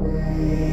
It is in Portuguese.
Música